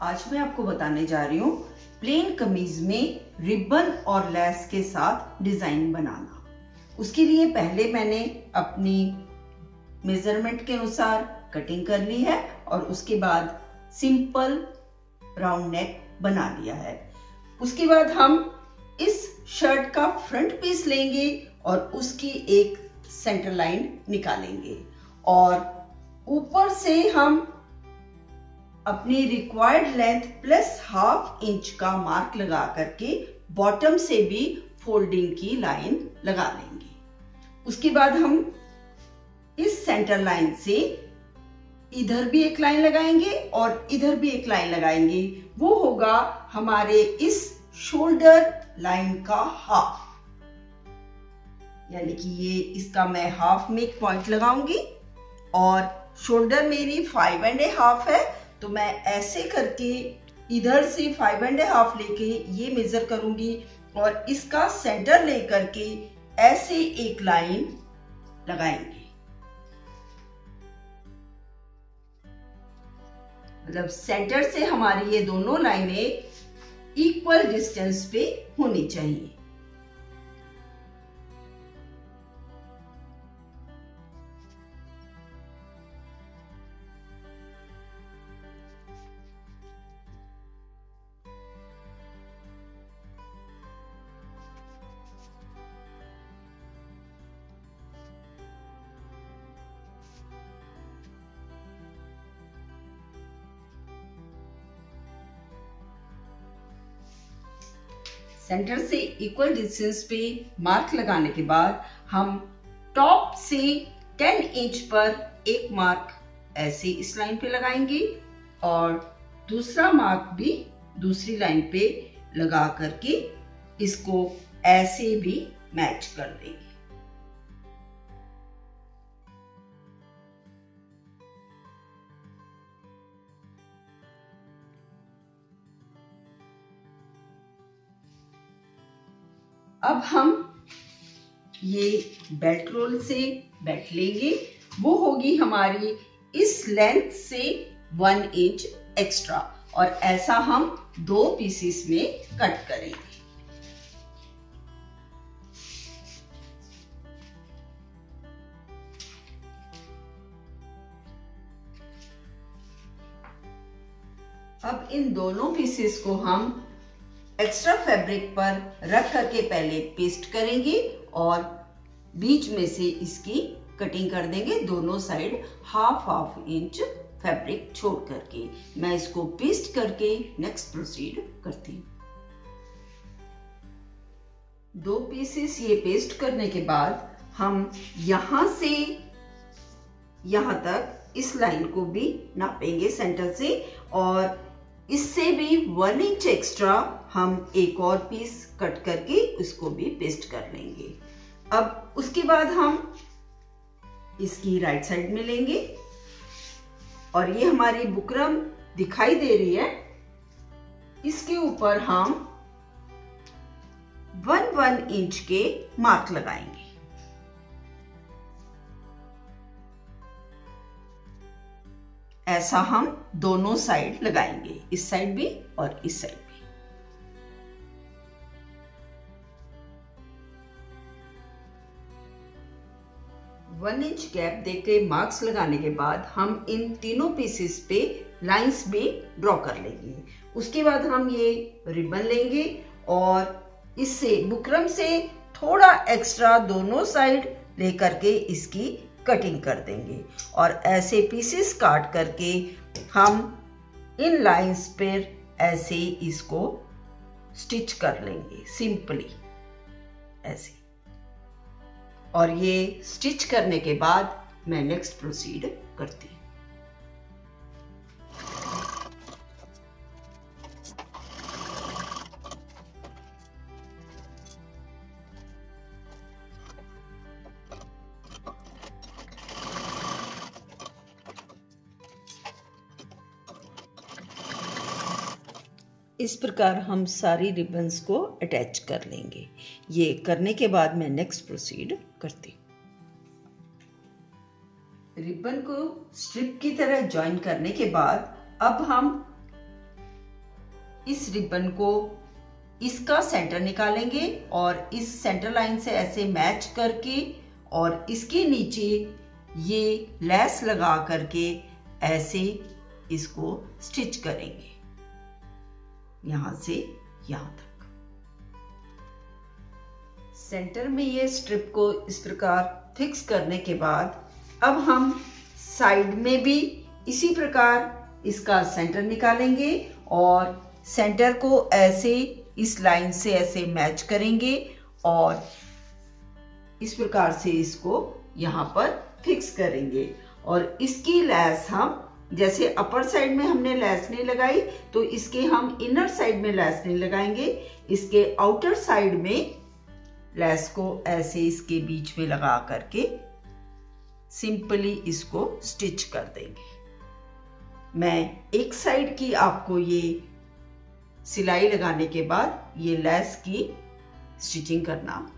आज मैं आपको बताने जा रही हूँ प्लेन कमीज में रिबन और लेस के साथ डिज़ाइन बनाना। उसके लिए पहले मैंने अपनी मेज़रमेंट के अनुसार कटिंग कर ली है और उसके बाद सिंपल राउंड नेक बना लिया है। उसके बाद हम इस शर्ट का फ्रंट पीस लेंगे और उसकी एक सेंटर लाइन निकालेंगे और ऊपर से हम अपनी required length plus half inch का मार्क लगा करके बॉटम से भी फोल्डिंग की लाइन लगा लेंगे। उसके बाद हम इस सेंटर लाइन से इधर भी एक लाइन लगाएँगे और इधर भी एक लाइन लगाएँगे। वो होगा हमारे इस शोल्डर लाइन का हाफ़ यानी कि ये इसका मैं हाफ़ में एक पॉइंट लगाऊँगी और शोल्डर मेरी फाइव एंड ए हाफ़ है। तो मैं ऐसे करके इधर से फाइव एंड हाफ़ लेके ये मेजर करूँगी और इसका सेंटर लेकर के ऐसे एक लाइन लगाएँगे। मतलब सेंटर से हमारी ये दोनों लाइनें इक्वल डिस्टेंस पे होनी चाहिए। सेंटर से इक्वल डिस्टेंस पे मार्क लगाने के बाद हम टॉप से 10 इंच पर एक मार्क ऐसे इस लाइन पे लगाएँगे और दूसरा मार्क भी दूसरी लाइन पे लगा करके इसको ऐसे भी मैच कर देंगे। अब हम ये बेल्ट रोल से बेल्ट लेंगे। वो होगी हमारी इस लेंथ से वन इंच एक्स्ट्रा और ऐसा हम दो पीसेस में कट करेंगे। अब इन दोनों पीसेस को हम एक्स्ट्रा फैब्रिक पर रख करके पहले पेस्ट करेंगे और बीच में से इसकी कटिंग कर देंगे दोनों side half half inch fabric छोड़ करके। मैं इसको पेस्ट करके नेक्स्ट प्रोसीड करती हूँ। दो पीसेस ये पेस्ट करने के बाद हम यहाँ से यहाँ तक इस लाइन को भी नापेंगे सेंटर से और इससे भी वन इंच एक्स्ट्रा हम एक और पीस कट करके उसको भी पेस्ट कर लेंगे। अब उसके बाद हम इसकी राइट साइड में लेंगे और ये हमारी बुकरम दिखाई दे रही है। इसके ऊपर हम वन वन इंच के मार्क लगाएँगे। ऐसा हम दोनों साइड लगाएँगे, इस साइड भी और इस साइड भी। वन इंच गैप देके मार्क्स लगाने के बाद हम इन तीनों पीसेस पे लाइंस भी ड्रॉ कर लेंगे। उसके बाद हम ये रिबन लेंगे और इससे बुकरम से थोड़ा एक्स्ट्रा दोनों साइड लेकर के इसकी कटिंग कर देंगे। और ऐसे पीसेस काट करके हम इन लाइंस पर ऐसे इसको स्टिच कर लेंगे सिंपली ऐसे। और ये स्टिच करने के बाद मैं नेक्स्ट प्रोसीड करती हूँ। इस प्रकार हम सारी रिबन्स को अटैच कर लेंगे। ये करने के बाद मैं नेक्स्ट प्रोसीड करती रिबन को स्ट्रिप की तरह ज्वाइन करने के बाद अब हम इस रिबन को इसका सेंटर निकालेंगे और इस सेंटर लाइन से ऐसे मैच करके और इसके नीचे ये लेस लगा करके ऐसे इसको स्टिच करेंगे। यहाँ से यहाँ तक सेंटर में ये स्ट्रिप को इस प्रकार फिक्स करने के बाद, अब हम साइड में भी इसी प्रकार इसका सेंटर निकालेंगे और सेंटर को ऐसे, इस लाइन से ऐसे मैच करेंगे और इस प्रकार से इसको यहाँ पर फिक्स करेंगे। और इसकी लैस हम जैसे अपर साइड में हमने लैस नहीं लगाई तो इसके हम इनर साइड में लैस नहीं लगाएँगे। इसके आउटर साइड में लैस को ऐसे इसके बीच में लगा करके सिंपली इसको स्टिच कर देंगे। मैं एक साइड की आपको ये सिलाई लगाने के बाद ये लैस की स्टिचिंग करना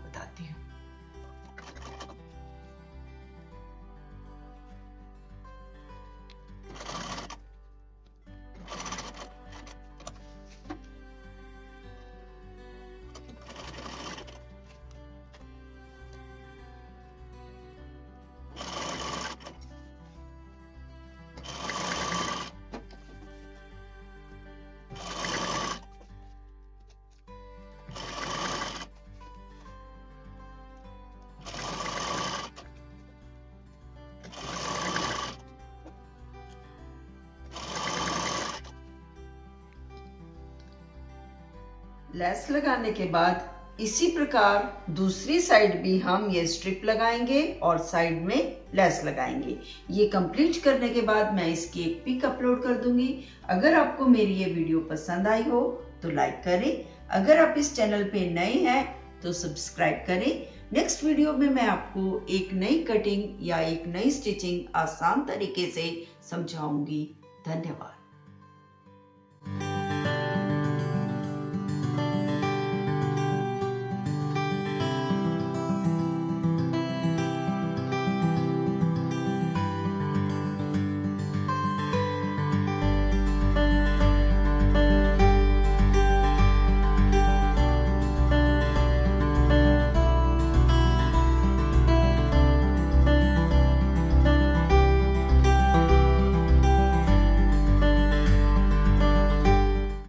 लेस लगाने के बाद इसी प्रकार दूसरी साइड भी हम ये स्ट्रिप लगाएँगे और साइड में लेस लगाएँगे। ये कंप्लीट करने के बाद मैं इसकी एक पिक अपलोड कर दूँगी। अगर आपको मेरी ये वीडियो पसंद आई हो तो लाइक करें। अगर आप इस चैनल पे नए हैं तो सब्सक्राइब करें। नेक्स्ट वीडियो में मैं आपको एक नई कटिंग या एक नई स्टिचिंग आसान तरीके से समझाऊँगी। धन्यवाद।